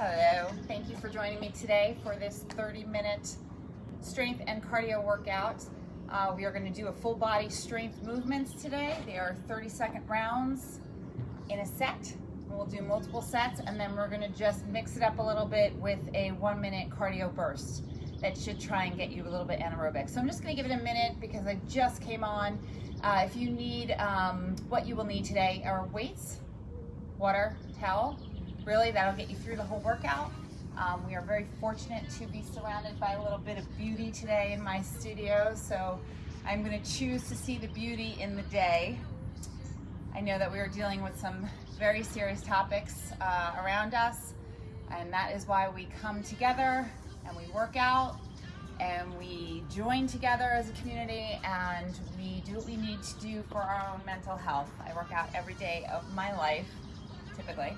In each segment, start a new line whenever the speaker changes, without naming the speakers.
Hello, thank you for joining me today for this 30 minute strength and cardio workout. Uh, we are going to do a full body strength movements today. They are 30 second rounds in a set. We'll do multiple sets and then we're going to just mix it up a little bit with a one minute cardio burst that should try and get you a little bit anaerobic. So I'm just going to give it a minute because I just came on. Uh, if you need, um, what you will need today are weights, water, towel. Really, that'll get you through the whole workout. Um, we are very fortunate to be surrounded by a little bit of beauty today in my studio, so I'm going to choose to see the beauty in the day. I know that we are dealing with some very serious topics uh, around us, and that is why we come together and we work out and we join together as a community and we do what we need to do for our own mental health. I work out every day of my life, typically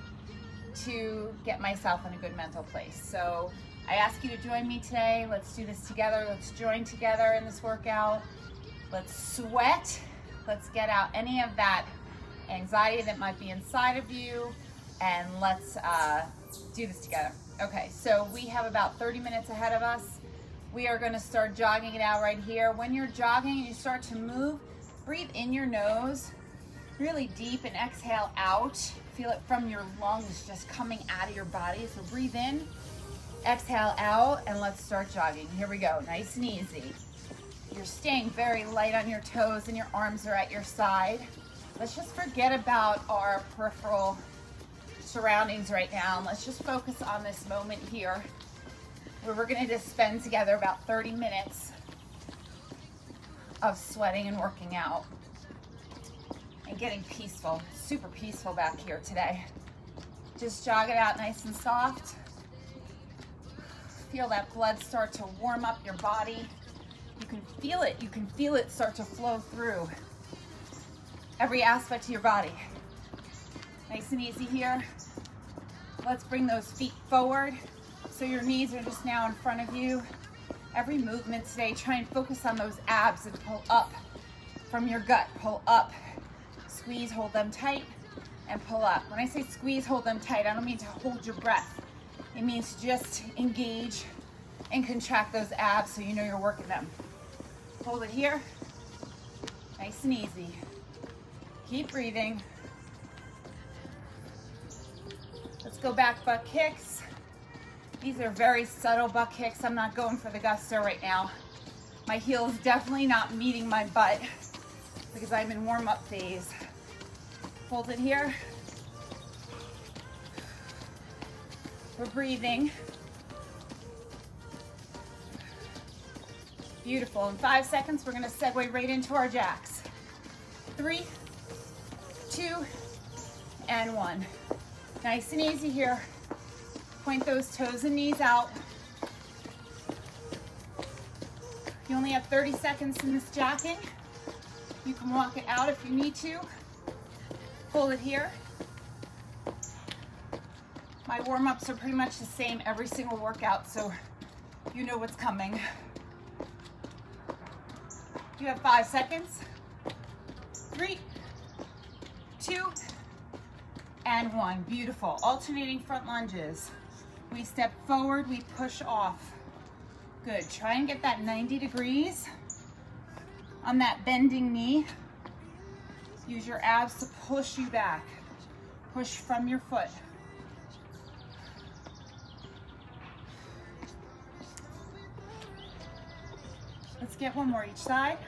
to get myself in a good mental place. So I ask you to join me today. Let's do this together. Let's join together in this workout. Let's sweat. Let's get out any of that anxiety that might be inside of you and let's uh, do this together. Okay, so we have about 30 minutes ahead of us. We are gonna start jogging it out right here. When you're jogging and you start to move, breathe in your nose really deep and exhale out. Feel it from your lungs just coming out of your body. So breathe in, exhale out, and let's start jogging. Here we go, nice and easy. You're staying very light on your toes and your arms are at your side. Let's just forget about our peripheral surroundings right now. And let's just focus on this moment here where we're gonna just spend together about 30 minutes of sweating and working out and getting peaceful, super peaceful back here today. Just jog it out nice and soft. Feel that blood start to warm up your body. You can feel it, you can feel it start to flow through every aspect of your body. Nice and easy here. Let's bring those feet forward so your knees are just now in front of you. Every movement today, try and focus on those abs and pull up from your gut, pull up squeeze, hold them tight, and pull up. When I say squeeze, hold them tight, I don't mean to hold your breath. It means just engage and contract those abs so you know you're working them. Hold it here, nice and easy. Keep breathing. Let's go back butt kicks. These are very subtle butt kicks. I'm not going for the gusto right now. My heel is definitely not meeting my butt because I'm in warm up phase. Hold it here. We're breathing. Beautiful. In five seconds, we're gonna segue right into our jacks. Three, two, and one. Nice and easy here. Point those toes and knees out. You only have 30 seconds in this jacking. You can walk it out if you need to. Hold it here. My warm-ups are pretty much the same every single workout, so you know what's coming. You have five seconds. Three, two, and one. Beautiful. Alternating front lunges. We step forward, we push off. Good. Try and get that 90 degrees on that bending knee. Use your abs to push you back. Push from your foot. Let's get one more each side.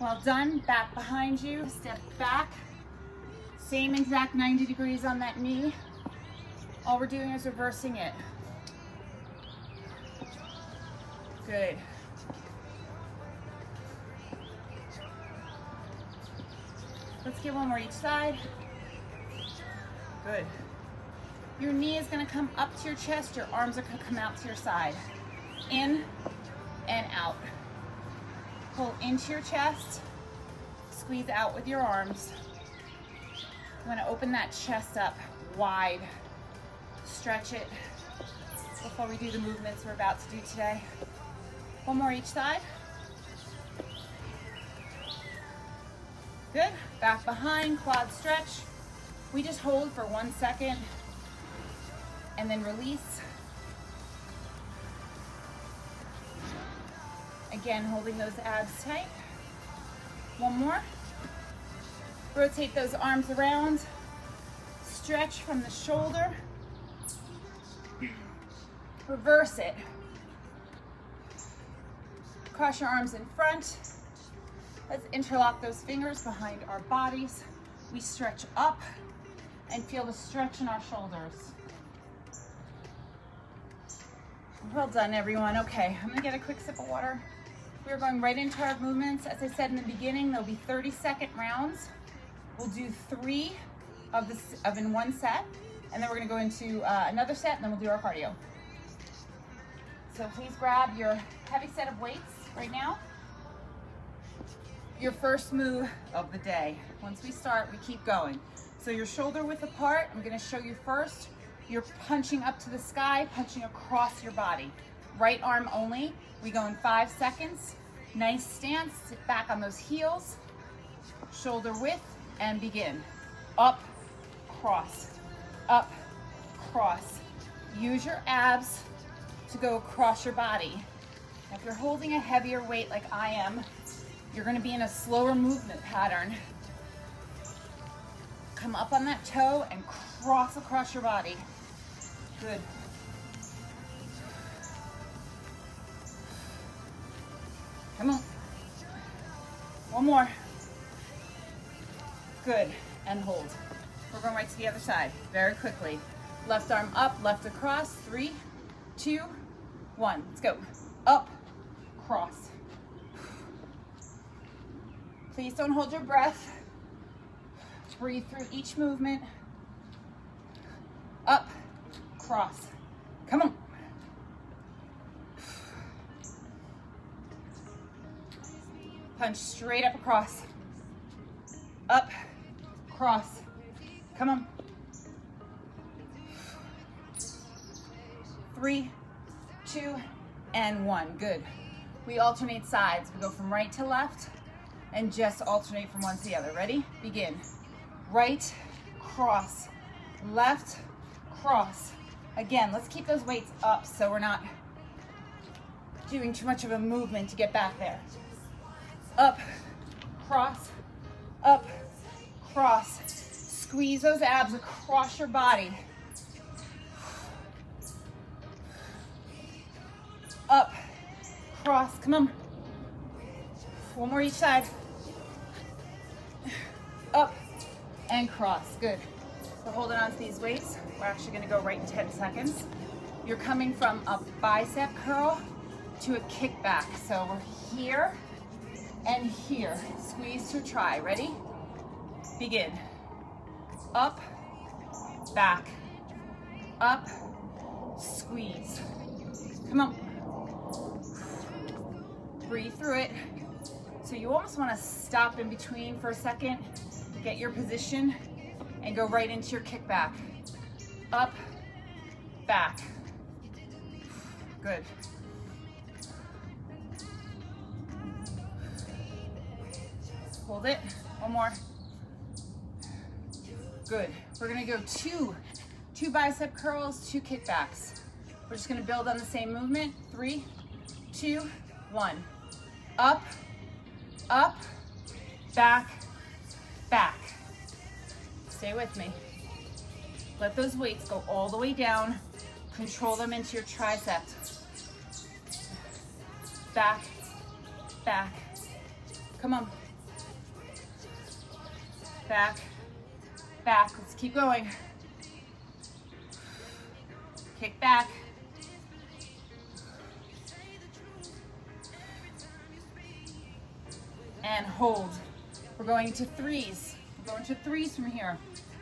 Well done, back behind you, step back. Same exact 90 degrees on that knee. All we're doing is reversing it. Good. Let's get one more each side. Good. Your knee is gonna come up to your chest, your arms are gonna come out to your side. In and out. Pull into your chest, squeeze out with your arms. You wanna open that chest up wide. Stretch it before we do the movements we're about to do today. One more each side. Good, back behind, quad stretch. We just hold for one second and then release. Again, holding those abs tight. One more. Rotate those arms around. Stretch from the shoulder. Reverse it. Cross your arms in front. Let's interlock those fingers behind our bodies. We stretch up and feel the stretch in our shoulders. Well done, everyone. Okay, I'm gonna get a quick sip of water. We're going right into our movements. As I said in the beginning, there'll be 30 second rounds. We'll do three of this of in one set, and then we're gonna go into uh, another set, and then we'll do our cardio. So please grab your heavy set of weights right now. Your first move of the day. Once we start, we keep going. So your shoulder width apart, I'm gonna show you first. You're punching up to the sky, punching across your body. Right arm only. We go in five seconds. Nice stance, sit back on those heels. Shoulder width and begin. Up, cross, up, cross. Use your abs to go across your body. If you're holding a heavier weight like I am, you're gonna be in a slower movement pattern. Come up on that toe and cross across your body. Good. Come on. One more. Good, and hold. We're going right to the other side, very quickly. Left arm up, left across, three, two, one. Let's go. Up, cross. Please don't hold your breath. Breathe through each movement. Up, cross. Come on. Punch straight up across. Up, cross. Come on. Three, two, and one. Good. We alternate sides. We go from right to left and just alternate from one to the other. Ready? Begin. Right, cross, left, cross. Again, let's keep those weights up so we're not doing too much of a movement to get back there. Up, cross, up, cross. Squeeze those abs across your body. Up, cross, come on. One more each side. Up and cross, good. So holding on to these weights. We're actually gonna go right in 10 seconds. You're coming from a bicep curl to a kickback. So we're here and here. Squeeze to try, ready? Begin. Up, back, up, squeeze. Come on. Breathe through it. So you almost wanna stop in between for a second, get your position, and go right into your kickback. Up, back. Good. Hold it, one more. Good. We're gonna go two, two bicep curls, two kickbacks. We're just gonna build on the same movement. Three, two, one. Up, up, back, back. Stay with me. Let those weights go all the way down. Control them into your triceps. Back, back. Come on. Back, back. Let's keep going. Kick back. And hold. We're going to threes. We're going to threes from here.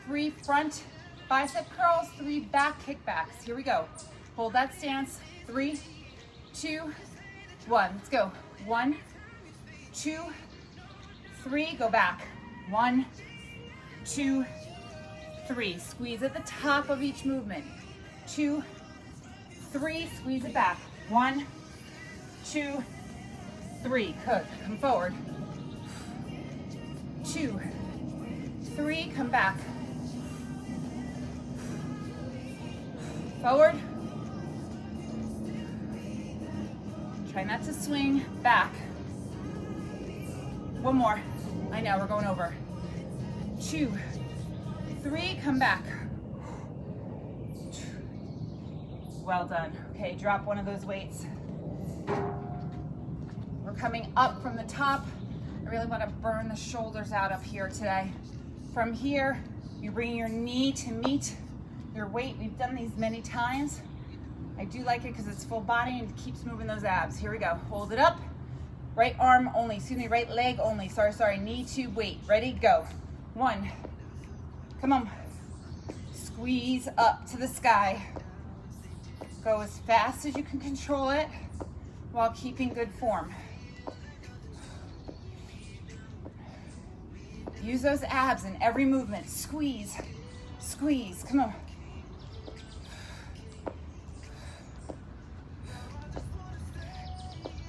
Three front bicep curls, three back kickbacks. Here we go. Hold that stance. Three, two, one. Let's go. One, two, three. Go back. One, two, three. Squeeze at the top of each movement. Two, three. Squeeze it back. One, two, three. Good. Come forward two, three, come back. Forward. Try not to swing, back. One more. I know, we're going over. Two, three, come back. Well done. Okay, drop one of those weights. We're coming up from the top. Really want to burn the shoulders out up here today. From here, you bring your knee to meet your weight. We've done these many times. I do like it because it's full body and keeps moving those abs. Here we go. Hold it up. Right arm only, excuse me, right leg only. Sorry, sorry, knee to weight. Ready, go. One. Come on. Squeeze up to the sky. Go as fast as you can control it while keeping good form. Use those abs in every movement. Squeeze, squeeze, come on.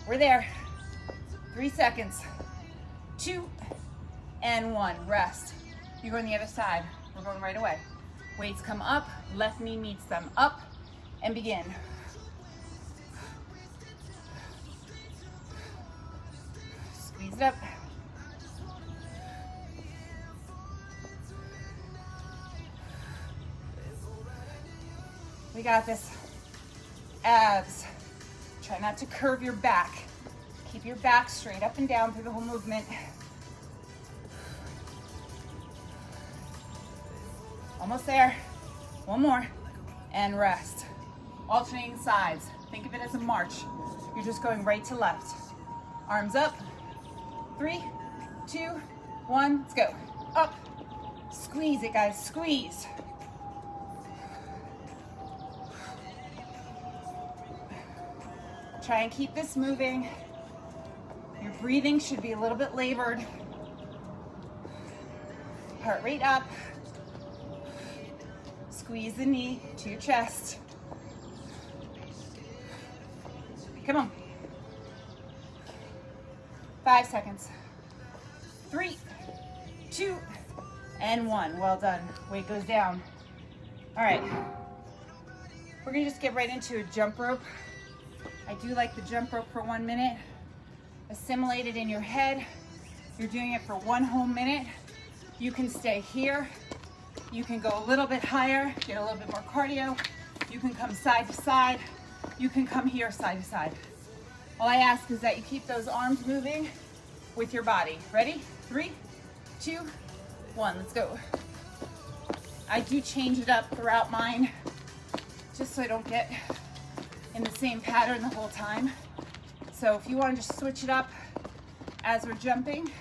We're there. Three seconds. Two and one. Rest. You go on the other side. We're going right away. Weights come up. Left knee meets them. Up and begin. Squeeze it up. Got this. Abs. Try not to curve your back. Keep your back straight up and down through the whole movement. Almost there. One more. And rest. Alternating sides. Think of it as a march. You're just going right to left. Arms up. Three, two, one. Let's go. Up. Squeeze it, guys. Squeeze. Try and keep this moving. Your breathing should be a little bit labored. Heart rate up. Squeeze the knee to your chest. Come on. Five seconds. Three, two, and one. Well done. Weight goes down. All right. We're gonna just get right into a jump rope. Do like the jump rope for one minute. Assimilate it in your head. You're doing it for one whole minute. You can stay here. You can go a little bit higher, get a little bit more cardio. You can come side to side. You can come here side to side. All I ask is that you keep those arms moving with your body. Ready? Three, two, one. Let's go. I do change it up throughout mine just so I don't get in the same pattern the whole time. So if you want to just switch it up as we're jumping,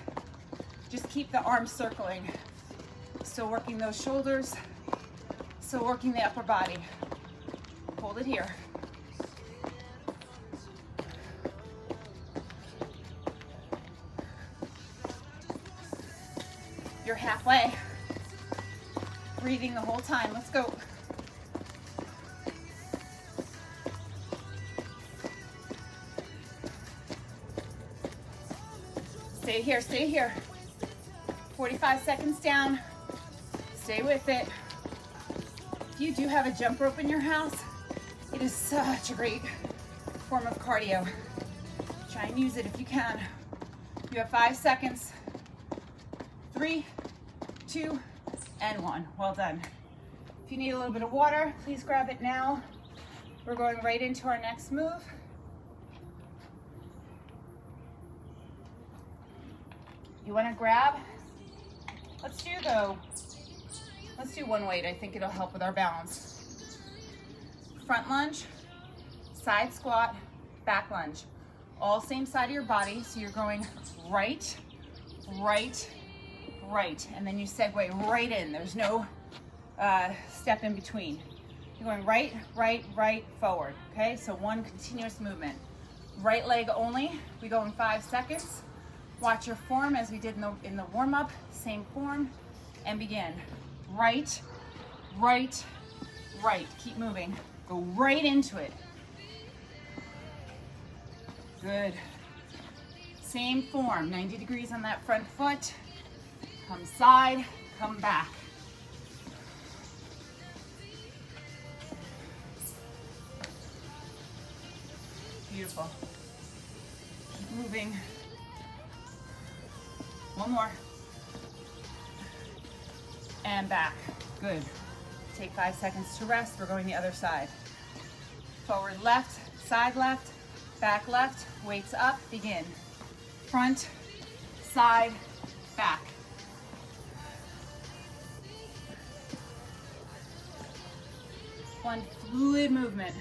just keep the arms circling. Still working those shoulders, still working the upper body. Hold it here. You're halfway. Breathing the whole time. Let's go. Stay here, stay here. 45 seconds down. Stay with it. If you do have a jump rope in your house, it is such a great form of cardio. Try and use it if you can. You have five seconds. Three, two, and one. Well done. If you need a little bit of water, please grab it now. We're going right into our next move. You wanna grab? Let's do though, let's do one weight. I think it'll help with our balance. Front lunge, side squat, back lunge. All same side of your body. So you're going right, right, right. And then you segue right in. There's no uh, step in between. You're going right, right, right, forward. Okay, so one continuous movement. Right leg only. We go in five seconds. Watch your form as we did in the, in the warm-up, same form, and begin. Right, right, right. Keep moving. Go right into it. Good. Same form, 90 degrees on that front foot. Come side, come back. Beautiful. Keep moving. One more. And back. Good. Take five seconds to rest. We're going the other side. Forward left, side left, back left, weights up, begin. Front, side, back. One fluid movement.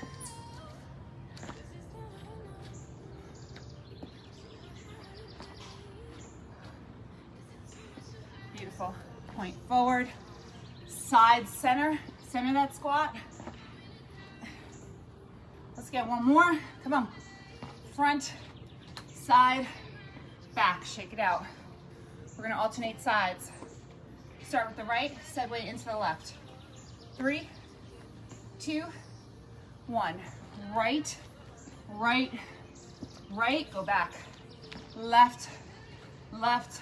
Beautiful. Point forward, side center, center that squat. Let's get one more. Come on. Front, side, back. Shake it out. We're gonna alternate sides. Start with the right, segue into the left. Three, two, one. Right, right, right, go back. Left, left,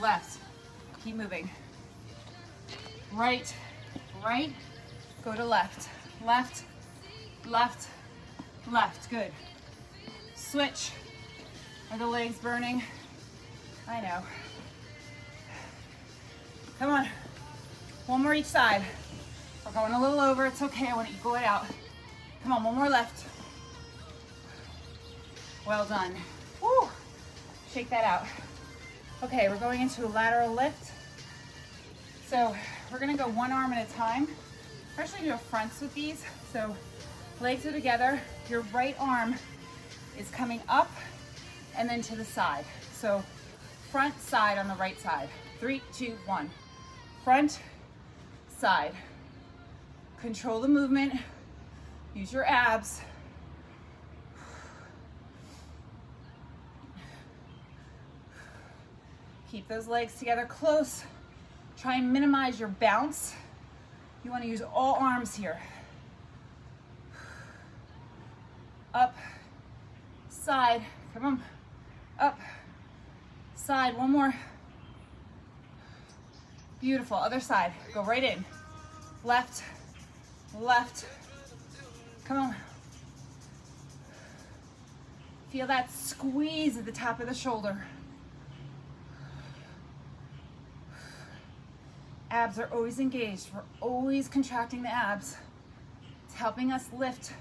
left. Keep moving. Right, right, go to left. Left, left, left, good. Switch. Are the legs burning? I know. Come on. One more each side. We're going a little over. It's okay. I want to equal it out. Come on, one more left. Well done. Woo! Shake that out. Okay, we're going into a lateral lift. So we're gonna go one arm at a time. We're actually gonna do fronts with these. So legs are together. Your right arm is coming up and then to the side. So front side on the right side. Three, two, one. Front, side. Control the movement. Use your abs. Keep those legs together close. Try and minimize your bounce. You wanna use all arms here. Up, side, come on, up, side, one more. Beautiful, other side, go right in. Left, left, come on. Feel that squeeze at the top of the shoulder. Abs are always engaged. We're always contracting the abs. It's helping us lift.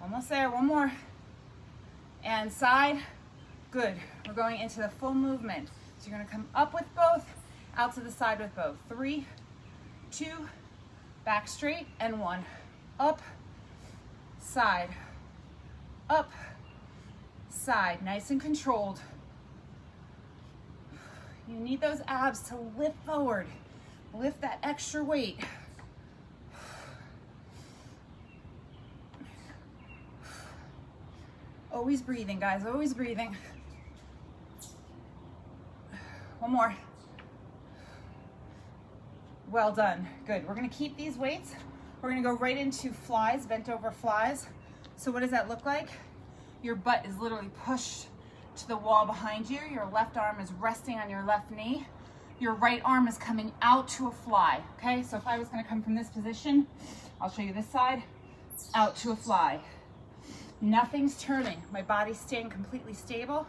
Almost there, one more. And side, good. We're going into the full movement. So you're gonna come up with both, out to the side with both. Three, two, back straight, and one. Up, side, up, side, nice and controlled. You need those abs to lift forward. Lift that extra weight. Always breathing, guys, always breathing. One more. Well done, good. We're gonna keep these weights. We're gonna go right into flies, bent over flies. So what does that look like? Your butt is literally pushed to the wall behind you. Your left arm is resting on your left knee. Your right arm is coming out to a fly, okay? So if I was gonna come from this position, I'll show you this side, out to a fly. Nothing's turning. My body's staying completely stable.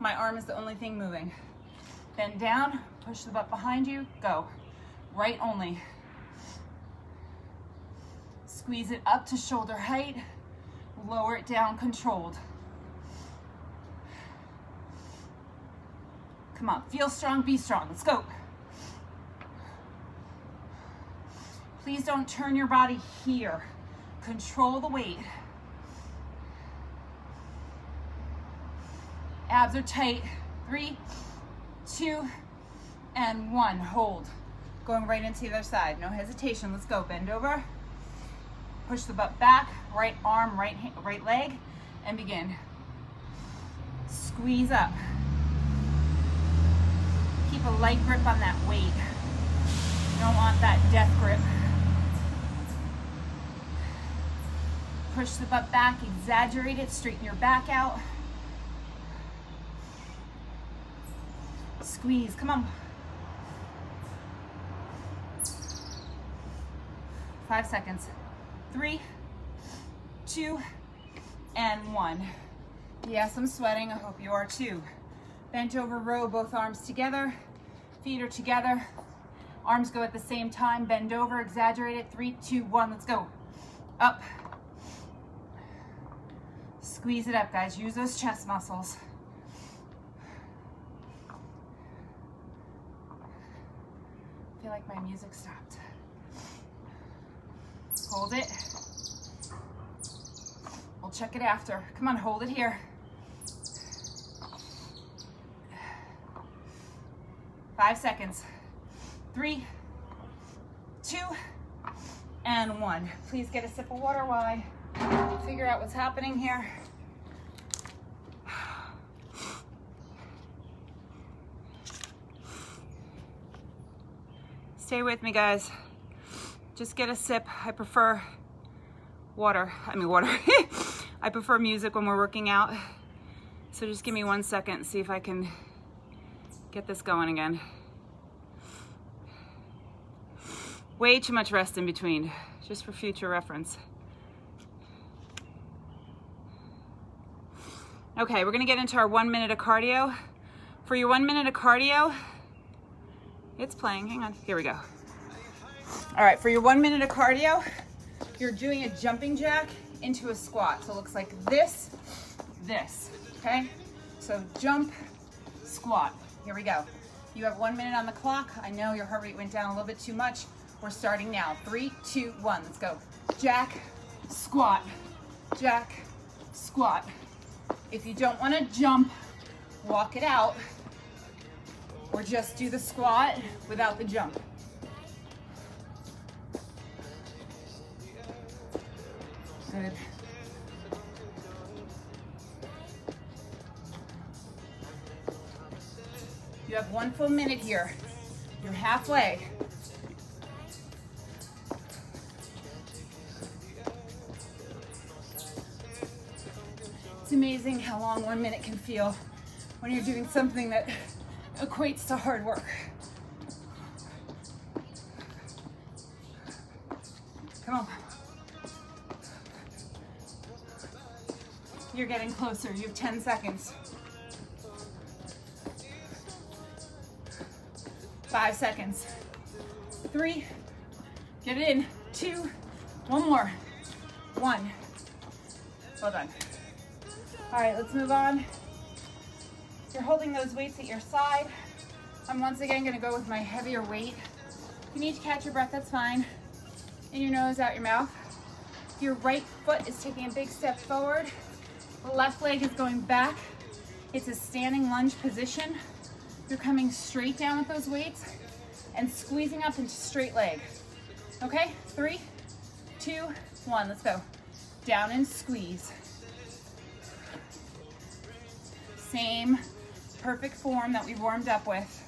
My arm is the only thing moving. Bend down, push the butt behind you, go. Right only. Squeeze it up to shoulder height, lower it down controlled. Come on, feel strong, be strong. Let's go. Please don't turn your body here. Control the weight. Abs are tight. Three, two, and one. Hold. Going right into the other side. No hesitation. Let's go. Bend over. Push the butt back. Right arm, right, right leg. And begin. Squeeze up. Keep a light grip on that weight. You don't want that death grip. Push the butt back, exaggerate it, straighten your back out. Squeeze, come on. Five seconds. Three, two, and one. Yes, I'm sweating. I hope you are too. Bent over row, both arms together. Feet are together. Arms go at the same time. Bend over, exaggerate it. Three, two, one, let's go. Up. Squeeze it up, guys. Use those chest muscles. I feel like my music stopped. Hold it. We'll check it after. Come on, hold it here. Five seconds. Three, two, and one. Please get a sip of water while I figure out what's happening here. Stay with me, guys. Just get a sip. I prefer water. I mean, water. I prefer music when we're working out. So just give me one second, see if I can get this going again. Way too much rest in between, just for future reference. Okay, we're gonna get into our one minute of cardio. For your one minute of cardio, it's playing, hang on, here we go. All right, for your one minute of cardio, you're doing a jumping jack into a squat. So it looks like this, this, okay? So jump, squat, here we go. You have one minute on the clock. I know your heart rate went down a little bit too much. We're starting now. Three, two, one, let's go. Jack, squat, jack, squat. If you don't wanna jump, walk it out, or just do the squat without the jump. You have one full minute here. You're halfway. It's amazing how long one minute can feel when you're doing something that equates to hard work. You're getting closer. You have 10 seconds. Five seconds. Three. Get it in. Two. One more. One. Well done. All right, let's move on. You're holding those weights at your side. I'm once again gonna go with my heavier weight. If you need to catch your breath, that's fine. In your nose, out your mouth. Your right foot is taking a big step forward. Left leg is going back. It's a standing lunge position. You're coming straight down with those weights and squeezing up into straight leg. Okay, three, two, one, let's go. Down and squeeze. Same perfect form that we warmed up with.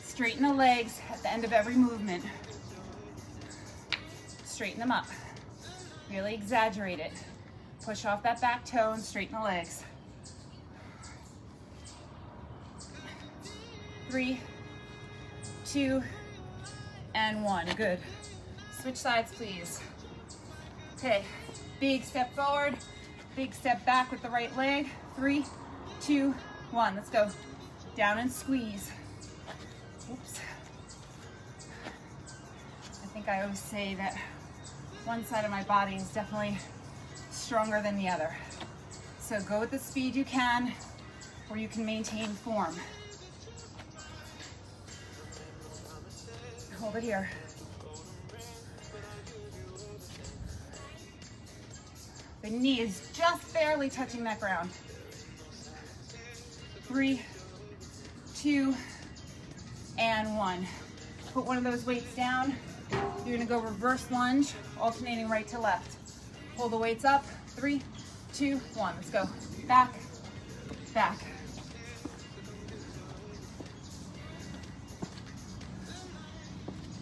Straighten the legs at the end of every movement. Straighten them up. Really exaggerate it. Push off that back toe and straighten the legs. Three, two, and one. Good. Switch sides, please. Okay, big step forward, big step back with the right leg. Three, two, one. Let's go. Down and squeeze. Oops. I think I always say that one side of my body is definitely stronger than the other. So go with the speed you can where you can maintain form. Hold it here. The knee is just barely touching that ground. Three, two, and one. Put one of those weights down. You're gonna go reverse lunge, alternating right to left. Pull the weights up. Three, two, one. Let's go. Back, back.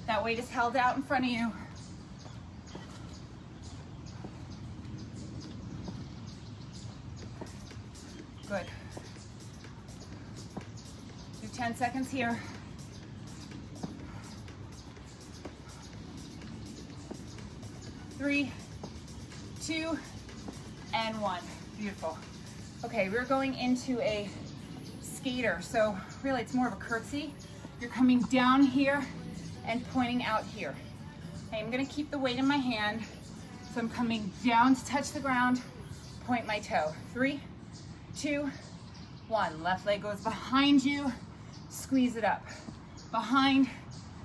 That weight is held out in front of you. Good. Do 10 seconds here. three, two, and one. Beautiful. Okay, we're going into a skater. So really it's more of a curtsy. You're coming down here and pointing out here. I'm gonna keep the weight in my hand. So I'm coming down to touch the ground, point my toe. Three, two, one. Left leg goes behind you, squeeze it up. Behind,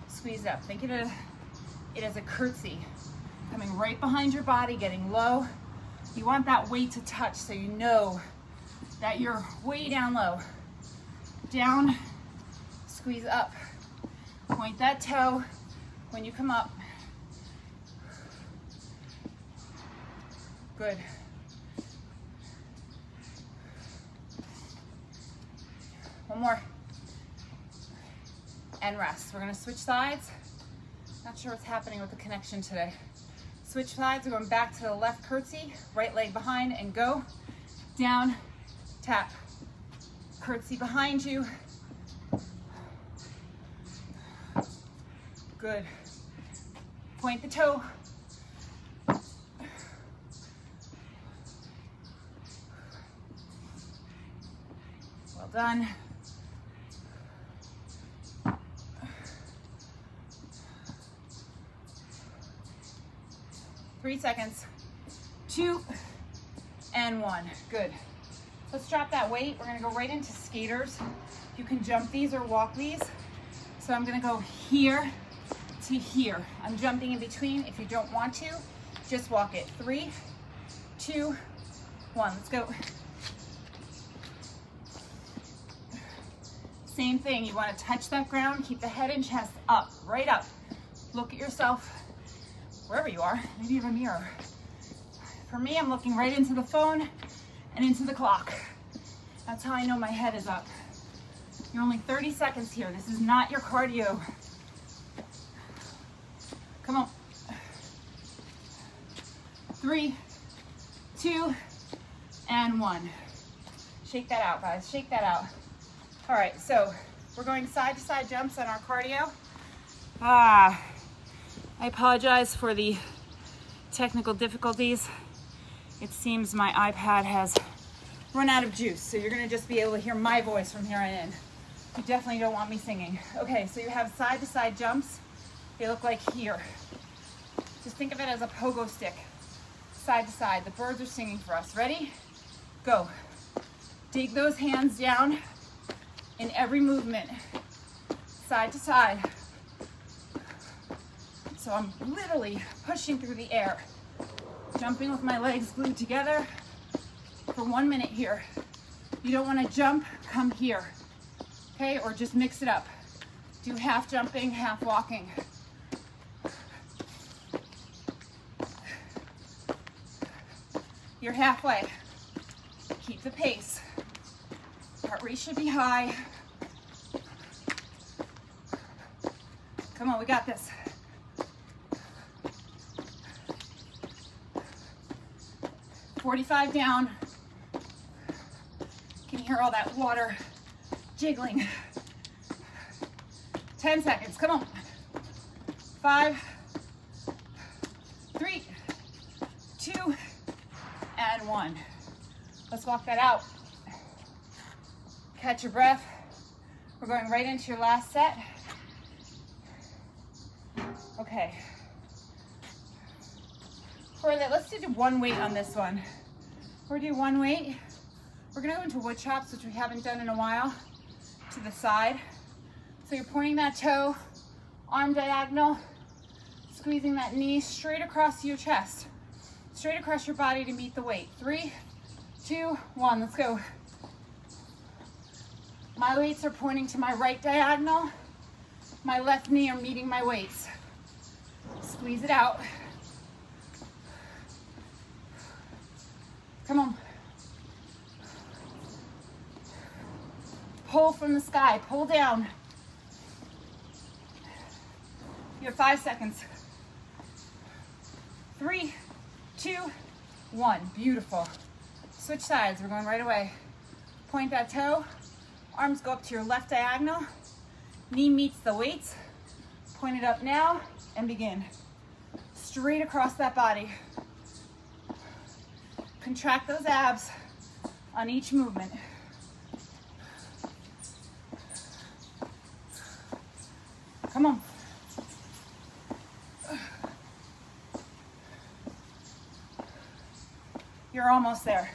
squeeze it up. Think of it, it as a curtsy. Coming right behind your body, getting low. You want that weight to touch so you know that you're way down low. Down, squeeze up. Point that toe when you come up. Good. One more. And rest. We're gonna switch sides. Not sure what's happening with the connection today. Switch sides, we're going back to the left curtsy, right leg behind and go. Down, tap. Curtsy behind you. Good. Point the toe. Well done. Three seconds. Two and one. Good. Let's drop that weight. We're gonna go right into skaters. You can jump these or walk these. So I'm gonna go here to here. I'm jumping in between. If you don't want to, just walk it. Three, two, one. Let's go. Same thing, you wanna touch that ground, keep the head and chest up, right up. Look at yourself wherever you are, maybe you have a mirror. For me, I'm looking right into the phone and into the clock. That's how I know my head is up. You're only 30 seconds here. This is not your cardio. Come on. Three, two, and one. Shake that out, guys. Shake that out. All right, so we're going side to side jumps on our cardio. Ah, I apologize for the technical difficulties. It seems my iPad has run out of juice, so you're gonna just be able to hear my voice from here on in. You definitely don't want me singing. Okay, so you have side to side jumps. They look like here. Just think of it as a pogo stick, side to side. The birds are singing for us. Ready? Go. Dig those hands down in every movement, side to side. So I'm literally pushing through the air, jumping with my legs glued together for one minute here. You don't wanna jump, come here, okay? Or just mix it up. Do half jumping, half walking. You're halfway. Keep the pace. Heart rate should be high. Come on, we got this. 45 down. Can you hear all that water jiggling? 10 seconds, come on. Five, three, two, and one. Let's walk that out. Catch your breath. We're going right into your last set. Okay. Let's do one weight on this one. We're gonna do one weight. We're gonna go into wood chops, which we haven't done in a while, to the side. So you're pointing that toe, arm diagonal, squeezing that knee straight across your chest, straight across your body to meet the weight. Three, two, one, let's go. My weights are pointing to my right diagonal. My left knee are meeting my weights. Squeeze it out. Come on. Pull from the sky, pull down. You have five seconds. Three, two, one. Beautiful. Switch sides, we're going right away. Point that toe, arms go up to your left diagonal, knee meets the weights. Point it up now and begin. straight across that body. Contract those abs on each movement. Come on. You're almost there.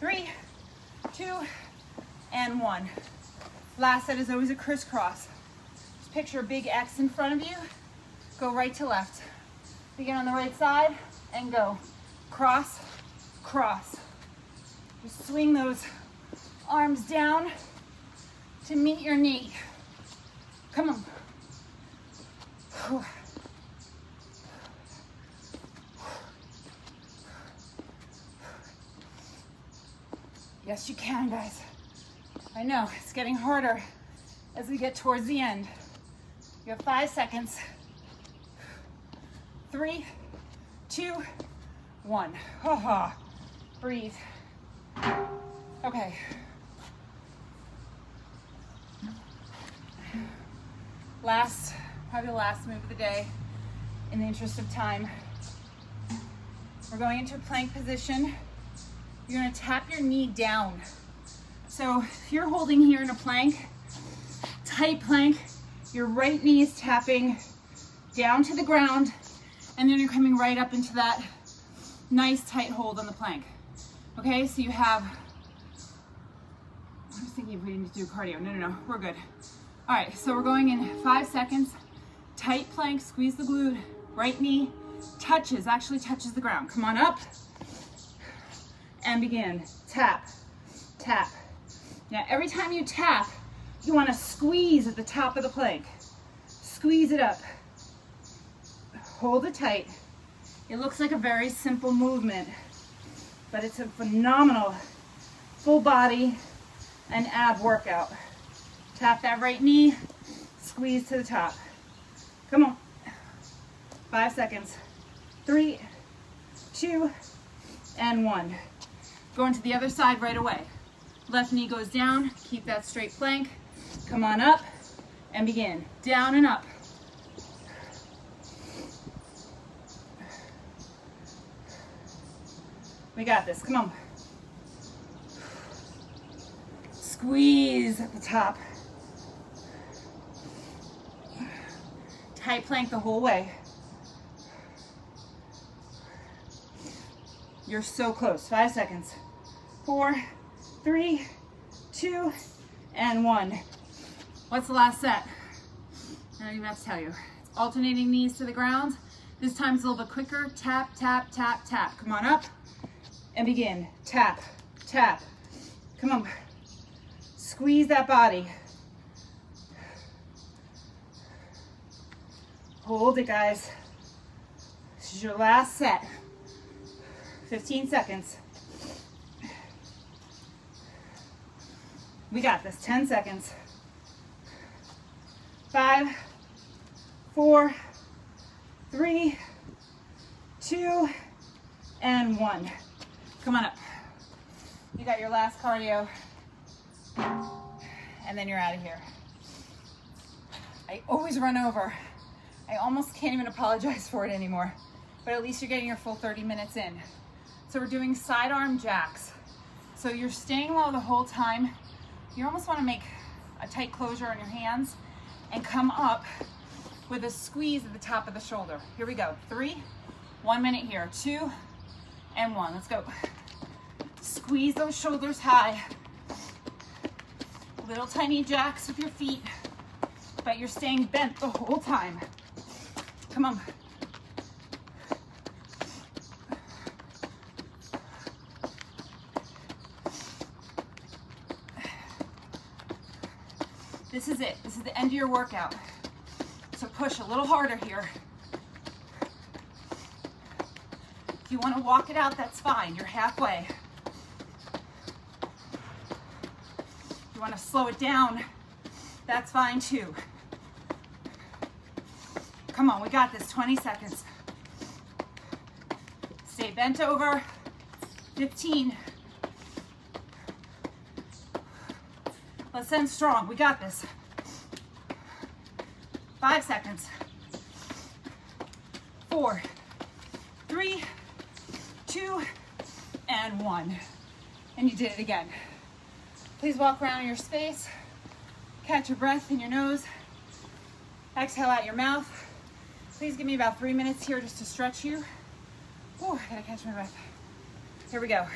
Three, two, and one. Last set is always a crisscross. Just picture a big X in front of you. Go right to left. Begin on the right side and go. Cross, cross. Just swing those arms down to meet your knee. Come on. Yes, you can, guys. I know, it's getting harder as we get towards the end. You have five seconds. Three, two, one. Ha. Breathe. Okay. Last, probably the last move of the day in the interest of time. We're going into a plank position. You're gonna tap your knee down. So if you're holding here in a plank, tight plank, your right knee is tapping down to the ground, and then you're coming right up into that nice tight hold on the plank. Okay, so you have, I was thinking if we need to do cardio. No, no, no, we're good. All right, so we're going in five seconds. Tight plank, squeeze the glute, right knee touches, actually touches the ground. Come on up and begin. Tap, tap. Now every time you tap, you wanna squeeze at the top of the plank. Squeeze it up. Hold it tight. It looks like a very simple movement, but it's a phenomenal full body and ab workout. Tap that right knee, squeeze to the top. Come on. Five seconds. Three, two, and one. Going to the other side right away. Left knee goes down, keep that straight plank. Come on up and begin. Down and up. We got this, come on. Squeeze at the top. Tight plank the whole way. You're so close. Five seconds. Four, three, two, and one. What's the last set? I don't even have to tell you. It's alternating knees to the ground. This time it's a little bit quicker. Tap, tap, tap, tap. Come on up and begin. Tap, tap. Come on. Squeeze that body. Hold it, guys. This is your last set. 15 seconds. We got this, 10 seconds. Five, four, three, two, and one. Come on up. You got your last cardio, and then you're out of here. I always run over. I almost can't even apologize for it anymore, but at least you're getting your full 30 minutes in. So we're doing side arm jacks. So you're staying low the whole time. You almost wanna make a tight closure on your hands and come up with a squeeze at the top of the shoulder. Here we go, three, one minute here, two, and one, let's go. Squeeze those shoulders high. Little tiny jacks with your feet, but you're staying bent the whole time. Come on. This is it. This is the end of your workout. So push a little harder here. If you want to walk it out, that's fine. You're halfway. You want to slow it down, that's fine too. Come on, we got this. 20 seconds. Stay bent over. 15. Let's end strong. We got this. Five seconds. four, three, two, and one. And you did it again. Please walk around your space. Catch your breath in your nose. Exhale out your mouth. Please give me about three minutes here just to stretch you. Oh, I gotta catch my breath. Here we go.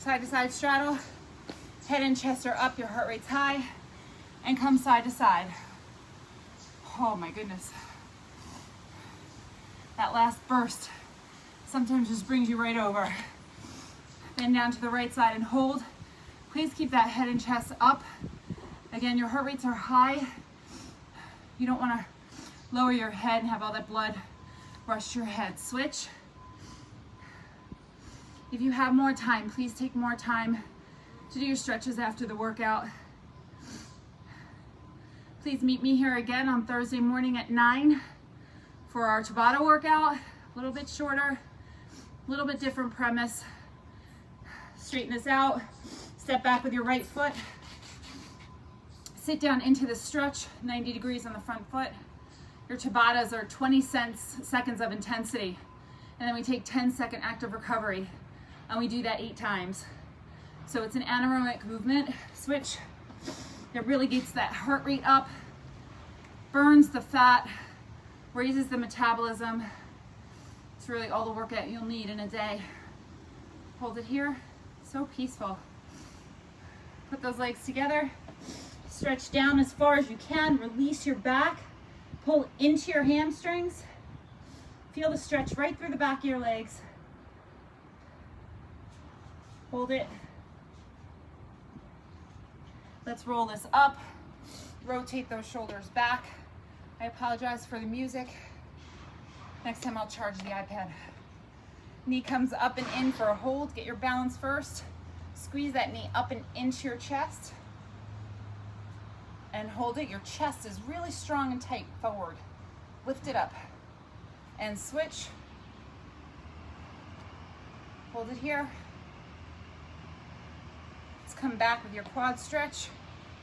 Side to side straddle. Head and chest are up, your heart rate's high. And come side to side. Oh my goodness. That last burst sometimes just brings you right over. Bend down to the right side and hold. Please keep that head and chest up. Again, your heart rates are high. You don't want to lower your head and have all that blood rush your head. Switch. If you have more time, please take more time to do your stretches after the workout. Please meet me here again on Thursday morning at 9 for our Tabata workout. A little bit shorter, a little bit different premise. Straighten this out. Step back with your right foot. Sit down into the stretch, 90 degrees on the front foot. Your Tabatas are 20 cents, seconds of intensity. And then we take 10 second active recovery. And we do that eight times. So it's an anaerobic movement. Switch. It really gets that heart rate up, burns the fat, raises the metabolism. It's really all the workout you'll need in a day. Hold it here. So peaceful. Put those legs together. Stretch down as far as you can. Release your back. Pull into your hamstrings. Feel the stretch right through the back of your legs. Hold it. Let's roll this up. Rotate those shoulders back. I apologize for the music. Next time I'll charge the iPad. Knee comes up and in for a hold. Get your balance first. Squeeze that knee up and into your chest. And hold it. Your chest is really strong and tight forward. Lift it up. And switch. Hold it here. Let's come back with your quad stretch.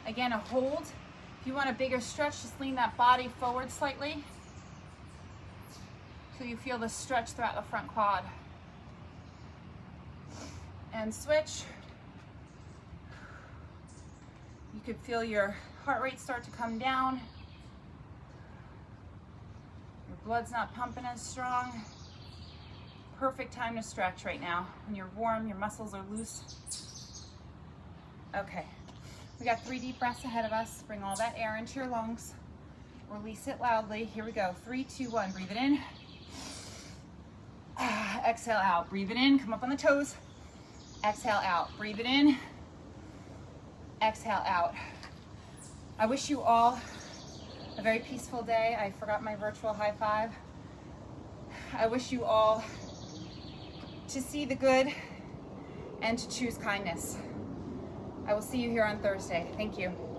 Again, a hold. If you want a bigger stretch, just lean that body forward slightly so you feel the stretch throughout the front quad. And switch. You could feel your heart rate start to come down. Your blood's not pumping as strong. Perfect time to stretch right now. When you're warm, your muscles are loose. Okay. We got three deep breaths ahead of us. Bring all that air into your lungs. Release it loudly. Here we go. Three, two, one. Breathe it in. Exhale out. Breathe it in. Come up on the toes. Exhale out. Breathe it in. Exhale out. I wish you all a very peaceful day. I forgot my virtual high five. I wish you all to see the good and to choose kindness. I will see you here on Thursday. Thank you.